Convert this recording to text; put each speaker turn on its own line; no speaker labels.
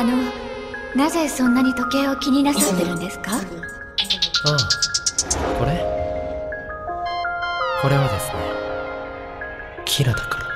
あのなぜそんなに時計を気になさってるんですか？あ
あこれ？これはですねキラだから。